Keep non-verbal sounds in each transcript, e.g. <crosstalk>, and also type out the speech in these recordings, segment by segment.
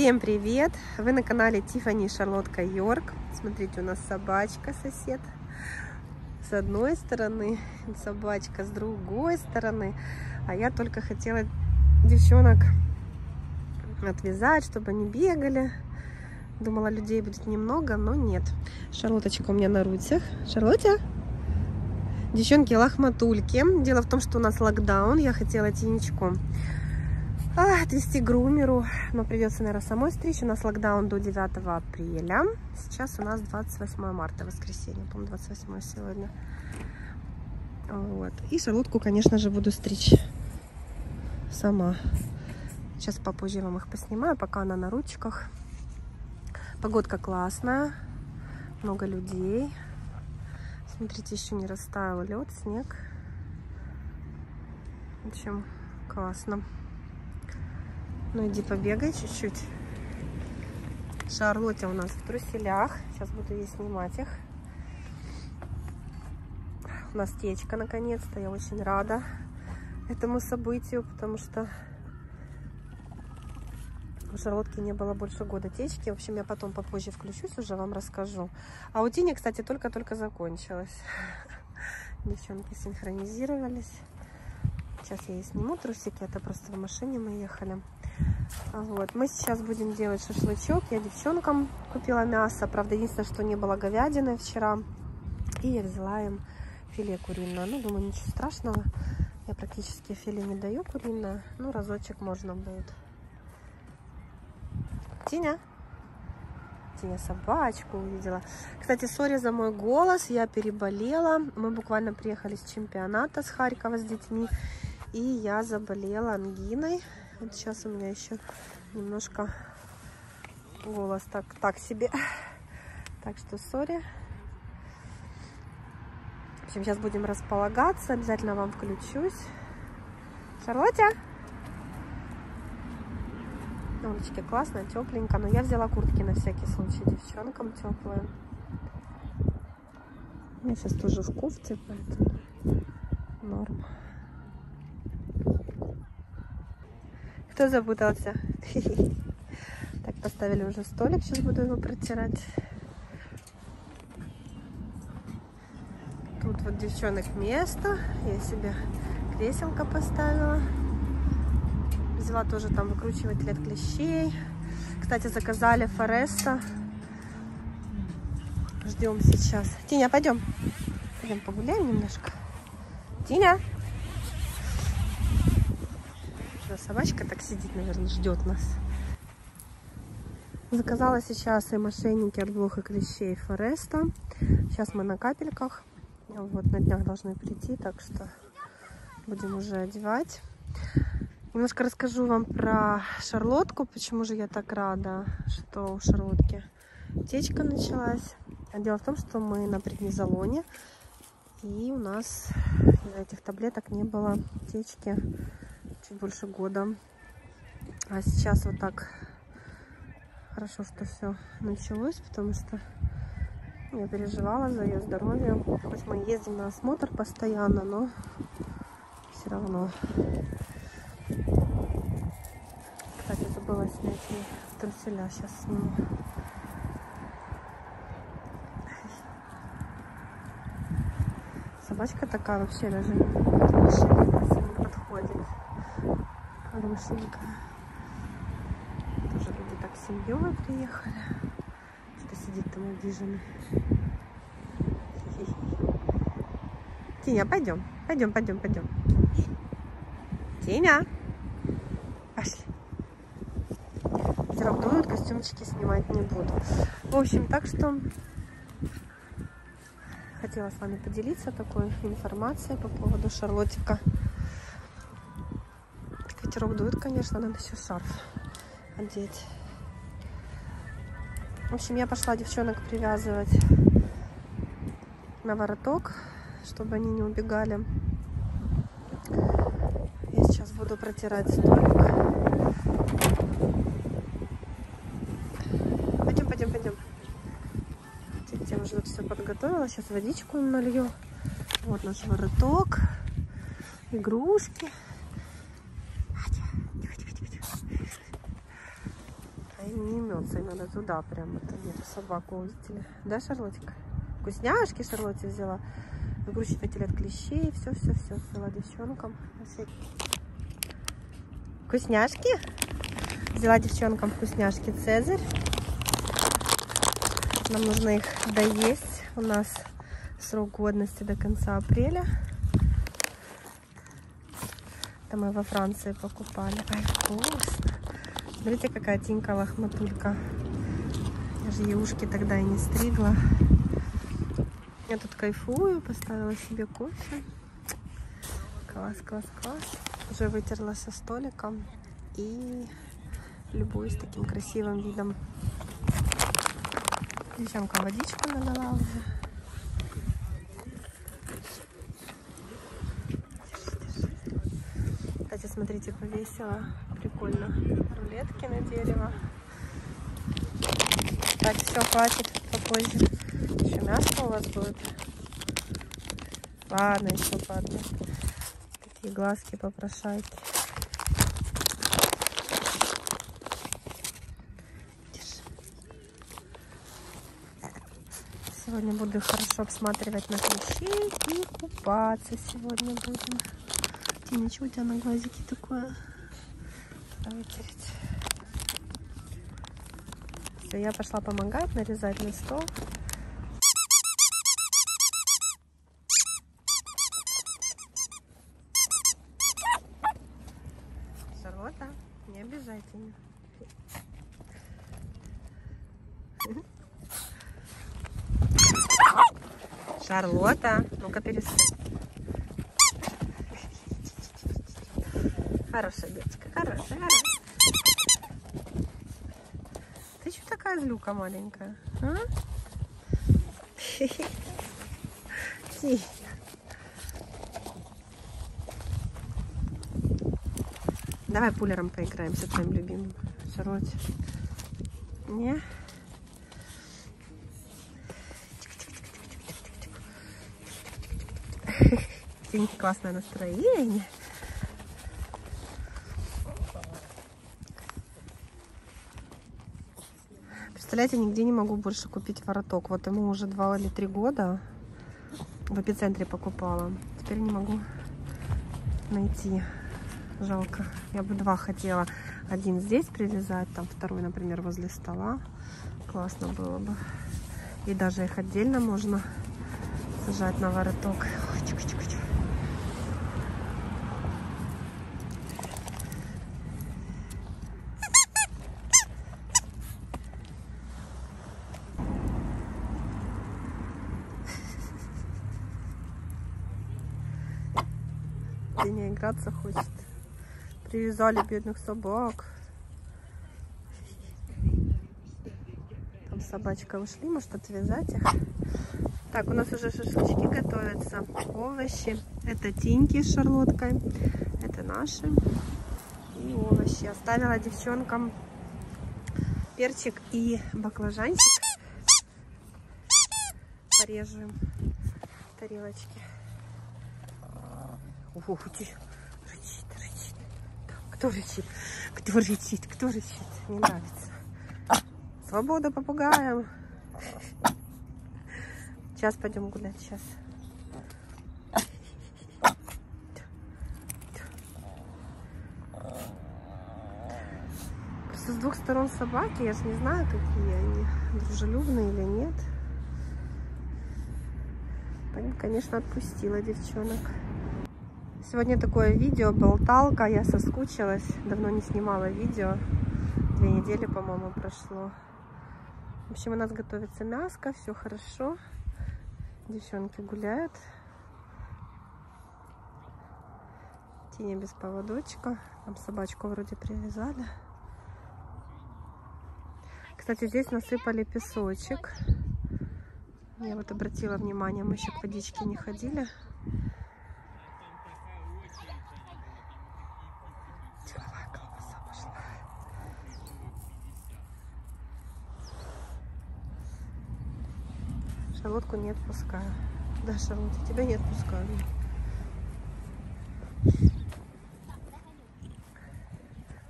Всем привет! Вы на канале Тифани Шарлотка Йорк. Смотрите, у нас собачка сосед с одной стороны, собачка с другой стороны. А я только хотела девчонок отвязать, чтобы они бегали. Думала, людей будет немного, но нет. Шарлоточка у меня на рутях. Шарлотя? Девчонки, лохматульки. Дело в том, что у нас локдаун. Я хотела тенечком а, отвезти грумеру. Но придется, наверное, самой стричь. У нас локдаун до 9 апреля. Сейчас у нас 28 марта, воскресенье. По-моему, 28 сегодня. Вот. И шарлотку, конечно же, буду стричь сама. Сейчас попозже вам их поснимаю, пока она на ручках. Погодка классная. Много людей. Смотрите, еще не растаял лед, снег. В общем, классно. Ну, иди побегай чуть-чуть. Шарлотта у нас в труселях. Сейчас буду ей снимать их. У нас течка, наконец-то. Я очень рада этому событию, потому что у Шарлотки не было больше года течки. В общем, я потом попозже включусь, уже вам расскажу. А у Тини, кстати, только-только закончилась. <laughs> Девчонки синхронизировались. Сейчас я ей сниму трусики. Это просто в машине мы ехали. Вот. Мы сейчас будем делать шашлычок. Я девчонкам купила мясо. Правда, единственное, что не было говядины вчера. И я взяла им филе куриное. Ну, думаю, ничего страшного. Я практически филе не даю куриное. Ну, разочек можно будет. Тиня. Тиня собачку увидела. Кстати, сори за мой голос. Я переболела. Мы буквально приехали с чемпионата с Харькова с детьми. И я заболела ангиной. Вот сейчас у меня еще немножко голос так, так себе. Так что сори. В общем, сейчас будем располагаться. Обязательно вам включусь. Шарлотя? На уличке классно, тепленько. Но я взяла куртки на всякий случай девчонкам теплые. Я сейчас тоже в кофте, поэтому норм. Кто запутался? <laughs> Так, поставили уже столик. Сейчас буду его протирать. Тут вот девчонок место. Я себе креселко поставила. Взяла тоже там выкручиватель от клещей. Кстати, заказали Фореста. Ждем сейчас. Тиня, пойдем. Пойдем погуляем немножко. Тиня. Собачка так сидит, наверное, ждет нас. Заказала сейчас и мошенники от блох и клещей Фореста. Сейчас мы на капельках. Вот на днях должны прийти, так что будем уже одевать. Немножко расскажу вам про шарлотку, почему же я так рада, что у шарлотки течка началась. Дело в том, что мы на преднизолоне, и у нас из этих таблеток не было течки чуть больше года. А сейчас вот так хорошо, что все началось, потому что я переживала за ее здоровье. Хоть мы ездим на осмотр постоянно, но все равно кстати, забыла снять ей труселя. Сейчас сниму. Собачка такая вообще даже не. Хорошенькая. Тоже люди так семьей приехали. Что сидит там обиженный. Тиня, пойдем. Пойдем, пойдем, пойдем. Тиня. Пошли ветер обдует, костюмчики снимать не буду. В общем, так что хотела с вами поделиться такой информацией по поводу шарлотика. Ветерок дует, конечно, надо еще шарф одеть. В общем, я пошла девчонок привязывать на вороток, чтобы они не убегали. Я сейчас буду протирать столик. пойдем, пойдем. Я уже все подготовила. Сейчас водичку налью. Вот наш вороток. Игрушки. Повернуться, и надо туда прям. Это где-то собаку увидели. Да, Шарлотика? Вкусняшки Шарлотте взяла. Выгрузчиватель от клещей. Все, все, все взяла девчонкам. Вкусняшки? Взяла девчонкам вкусняшки Цезарь. Нам нужно их доесть. У нас срок годности до конца апреля. Это мы во Франции покупали. Ай, вкусно. Смотрите, какая тинка лохматулька. Я же ей ушки тогда и не стригла. Я тут кайфую, поставила себе кофе. Класс, класс, класс. Уже вытерла со столиком и любуюсь таким красивым видом. Девчонка водичку налила уже. Кстати, смотрите, повесила прикольно рулетки на дерево. Так, все, хватит попозже. Еще мясо у вас будет. Ладно, еще одной. Такие глазки попрошайки. Сегодня буду хорошо обсматривать на клещей и купаться сегодня будем. Что у тебя на глазике такое? Вытереть. Все, я пошла помогать нарезать на стол. Шарлотта, не обижайте Шарлотта, ну-ка перестань. Хорошая девочка, хорошая, хорошая. Ты что такая злюка маленькая? А? Давай пулером с твоим любимым. Шарлотте. Не? Сегодня классное настроение. Представляете, нигде не могу больше купить вороток. Вот ему уже два или три года в эпицентре покупала. Теперь не могу найти. Жалко. Я бы два хотела. Один здесь привязать, там второй, например, возле стола. Классно было бы. И даже их отдельно можно сажать на вороток. Чик -чик -чик. Деня играться хочет. Привязали бедных собак. Там собачка ушли, может отвязать их. Так, у нас уже шашлычки готовятся. Овощи. Это тиньки с шарлоткой. Это наши. И овощи. Оставила девчонкам перчик и баклажанчик. Порежу им тарелочки. Ух, рычит. Кто рычит? Кто рычит? Кто рычит? Не нравится. Свобода попугаем. Сейчас пойдем гулять. Сейчас. Просто с двух сторон собаки. Я же не знаю, какие они. Дружелюбные или нет. Конечно, отпустила девчонок. Сегодня такое видео, болталка, я соскучилась, давно не снимала видео, две недели, по-моему, прошло. В общем, у нас готовится мяско, все хорошо, девчонки гуляют. Тиня без поводочка, там собачку вроде привязали. Кстати, здесь насыпали песочек. Я вот обратила внимание, мы еще к водичке не ходили. Шарлотку не отпускаю. Да, Шарлотта, тебя не отпускаю.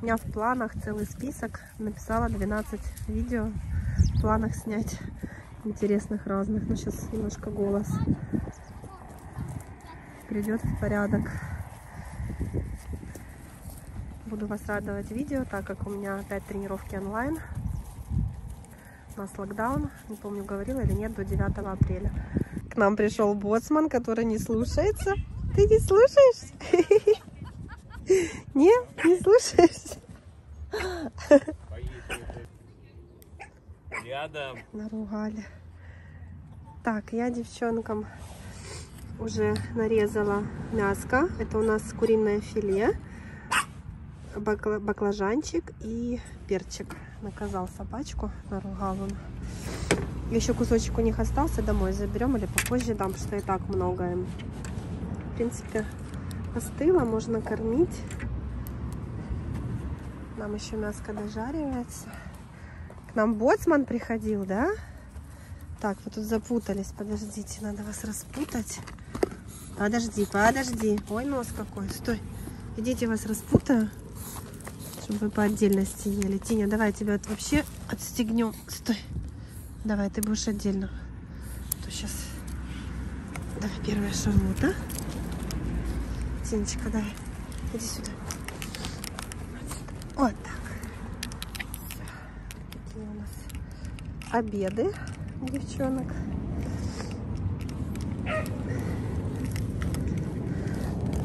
У меня в планах целый список. Написала 12 видео в планах снять интересных разных. Но сейчас немножко голос придет в порядок. Буду вас радовать видео, так как у меня опять тренировки онлайн. Нас локдаун, не помню, говорила или нет, до 9 апреля. К нам пришел боцман, который не слушается. Ты не слушаешь? <laughs> Не, не слушаешь? Рядом. Наругали. Так, я девчонкам уже нарезала мяско. Это у нас куриное филе, бакла баклажанчик и перчик. Наказал собачку, наругал он. Еще кусочек у них остался, домой заберем или попозже дам, что и так много им. В принципе, остыло, можно кормить. Нам еще мяско дожаривается. К нам боцман приходил, да? Так, вы тут запутались. Подождите, надо вас распутать. Подожди, подожди. Ой, нос какой. Стой. Идите, вас распутаю. Чтобы по отдельности ели. Тиня, давай тебя вообще отстегнем. Стой. Давай, ты будешь отдельно. А то сейчас... Давай первое шаурму, да? Тиночка, давай. Иди сюда. Вот так. Всё. Такие у нас обеды девчонок.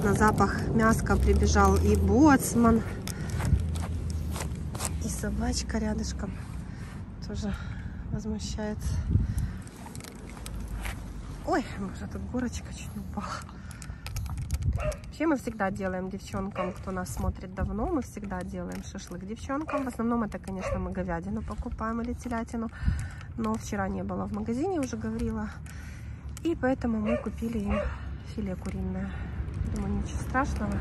На запах мяска прибежал и боцман, собачка рядышком тоже возмущается. Ой, боже, тут горочка чуть не упала. Вообще мы всегда делаем девчонкам, кто нас смотрит давно, мы всегда делаем шашлык девчонкам. В основном это, конечно, мы говядину покупаем или телятину. Но вчера не было в магазине, уже говорила. И поэтому мы купили им филе куриное. Думаю, ничего страшного.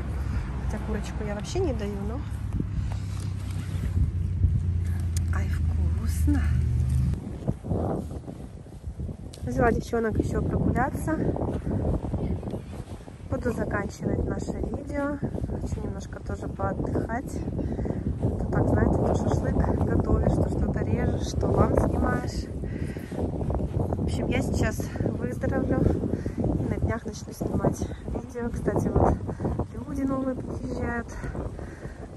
Хотя курочку я вообще не даю, но... Ай, вкусно! Взяла девчонок еще прогуляться. Буду заканчивать наше видео. Хочу немножко тоже поотдыхать. То так, знаете, то шашлык готовишь, то что-то режешь, что вам снимаешь. В общем, я сейчас выздоровлю и на днях начну снимать видео. Кстати, вот люди новые приезжают.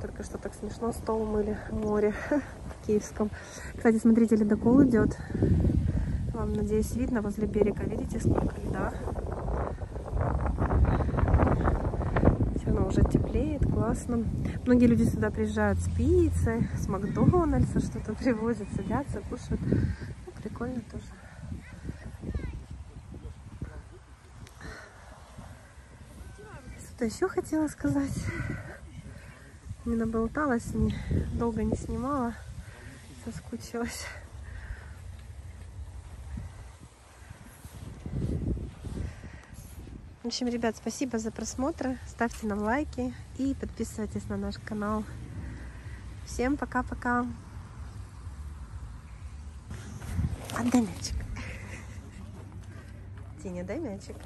Только что так смешно стол мыли в море <laughs> Киевском. Кстати, смотрите, ледокол идет. Вам, надеюсь, видно возле берега. Видите, сколько льда? Все равно уже теплеет, классно. Многие люди сюда приезжают с пиццей, с Макдональдса, что-то привозят, садятся, кушают. Ну, прикольно тоже. Что еще хотела сказать? Не наболталась, не, долго не снимала, соскучилась. В общем, ребят, спасибо за просмотр. Ставьте нам лайки и подписывайтесь на наш канал. Всем пока-пока. Отдай мячик. Тиня, дай мячик.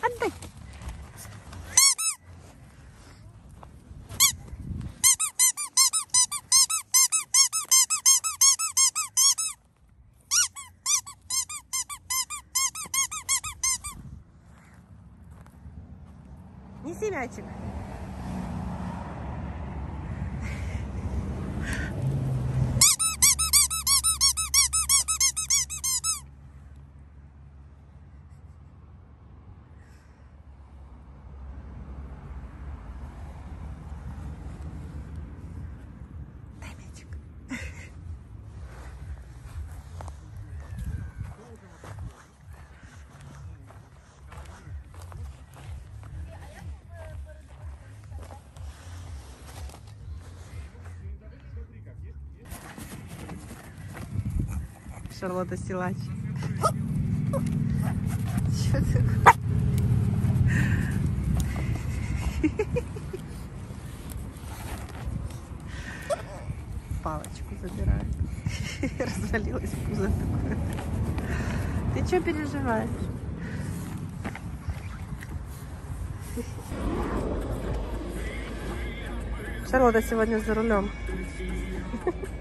Отдай. Неси мячик. Дай мячик. Шарлотта Силач. Чё ты? Палочку забирает. <laughs> Развалилась пузо такое. Ты что переживаешь? Шарлотта сегодня за рулем. <laughs>